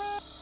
you